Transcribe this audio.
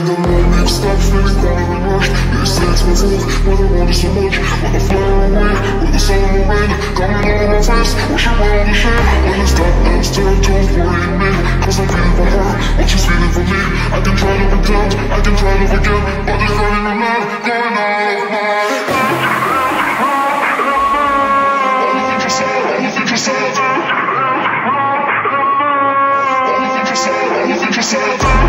in the morning, stops, feeling cold and rushed They say it's my fault, but I want it so much When I fly away, with the sun and rain Coming all on my face, wishing my all the shame When it's stop and still don't worry me Cause I'm feeling for her, what she's feeling for me I can try to pretend, I can try to forget But it's running my mind, going out of my head All the things you said, all the things you said All you said, all you said